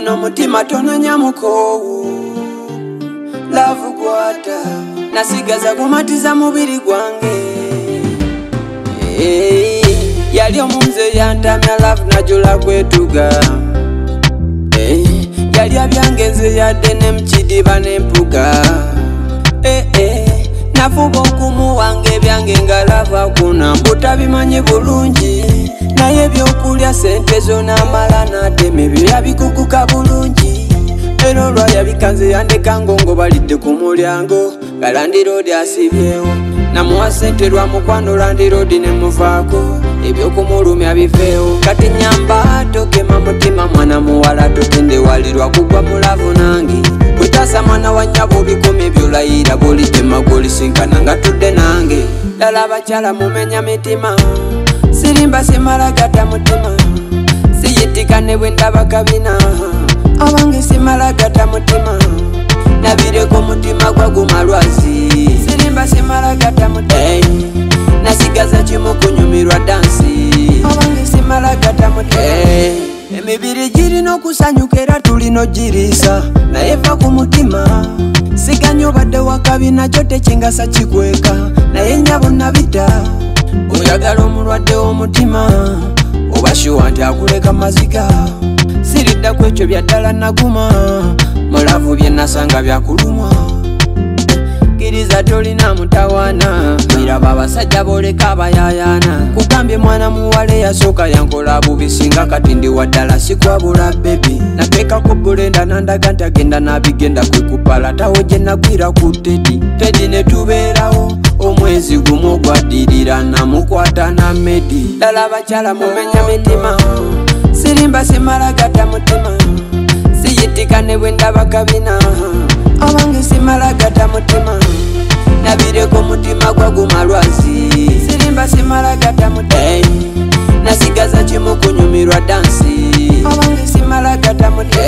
guno mutima tononyamukowu lavu gwata nasigaza gumatiza mubiri gwange. Eh, yali omunze yantamya lavu najula kwetuga. Eh, yali abyangenze yadde nemukidiba nempuga Eh, eh, nafuba okumuwanga ebyange nga lava kuna mbutabimanyi bulungi naye ebyokulya sente zo namala natema ebyo yabikukuka bulungi. Era olwaya bikanze yandeka ngo balidde ku mulyango nga landiroodi asibyewo. Namuwa sente lwa mukwano landiroodi nemuvaako ebyokumulumya biveewo kati nyamba togema mutima mwana muwala totendewalirwa kugwa mulavu nange. Kwetasa mwana wa nyabo bikumi byolayira bolitema golisinkana nga tudde nange. Ddala abakyala mumenya mitima sirimba simalagata mutima. Siyitika ne bwe ndaba kabina. Abange simalagata mutima. Nabireko mutima gwaguma lwazi sirimba simalagata mutima. Hey. nasigaza kimu kunyumirwa dansi. Abange simalagata mutima. Hey. emibiri girina okusanyuka era tulina ogiriisa naye va ku mutima. Siganya obadde wakabina kyo tekingasa kikweka. Naye nyabo nabita oyagala omulwadde w'omutima obashiwa nti akuleka maziga. Siridda ku ekyo byaddala naguma mulavu bye nasanga byakulumwa. Kkiriza tolina mutawaana miraba abasajja boleka abayayana kugambye mwana muwala eyasooka yankola bubi singa kati ndi waddala sikwabula bebi nateekako bulenda nandaga nti agenda nabigenda kwekupala tawo gye nagwira ku tedi tedi ne tubeerawo omwezi gumu ogwaddirira namukwata na medi. Ddala abakyala mumenya mitima sirimba simalagata mutima. Siyitika ne bwe ndaba kabina. Abange simalagata mutima. Nabireko mutima gwaguma lwazi. Sirimba simalagata mutima. Hey. nasigaza kimu kunyumirwa dansi. Abange simalagata mutima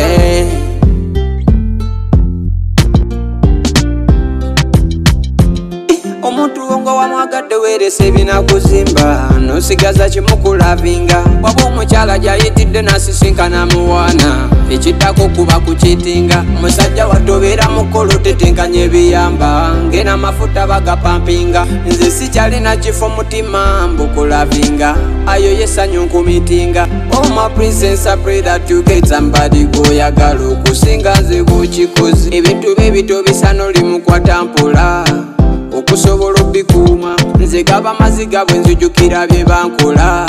wamwagadde weeresa ebinakuzimba nosigaza kimukulavinga waba omukyala gyayitidde nasisinkana muwaana ekittako kuba kukitinga omusajja watobeera mukolo tetenkanya ebiyamba ngena amafuta bagapampinga. Nze sikyalina kifo mutima mbukulavinga ayo yesanyu nkumitinga oma princess I pray that you get somebody goyagala okusinga nze bwokikozi ebintu bebito bisa nolimukwata mpola okusobola obikuuma gaba maziga bwe nzijukira bye bankola.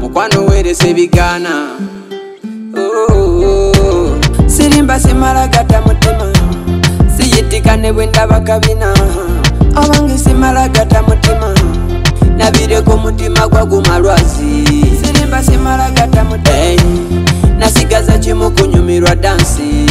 Mukwano weeresa ebigaana. Oh, sirimba simalagata mutima. Siyitika ne bwe ndaba kabina. Abange simalagata mutima. Nabireko mutima gwaguma lwazi sirimba simalagata mutima. Hey. nasigaza kimu kunyumirwa dansi